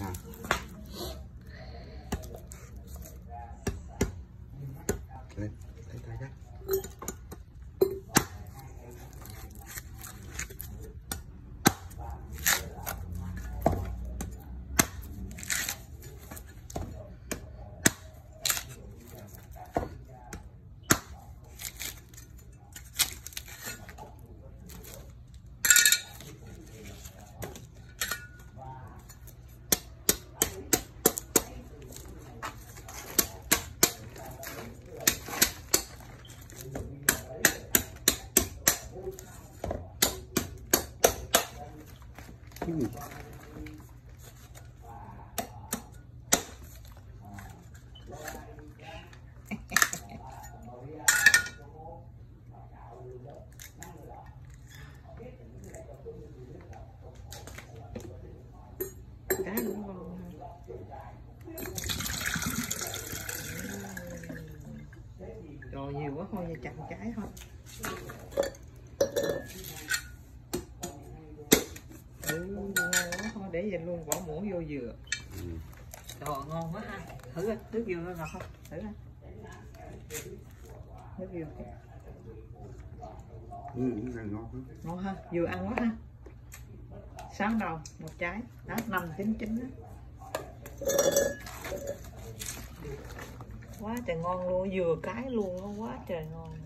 你看。Cái gì? Cá cũng ngon. Trời nhiều quá thôi, giờ chặt trái thôi. Ừ, ngon quá thôi, để vậy luôn bỏ muỗng vô dừa. Ừ. Trời ngon quá ha. Thử coi, nước dừa nó ngọt không? Thử coi. Nước dừa. Ừ, cái này ngon lắm. Ngon ha, vừa ăn quá ha. Sáu đồng một trái, đó năm chín chín đó. Quá trời ngon luôn, vừa cái luôn, nó quá trời ngon.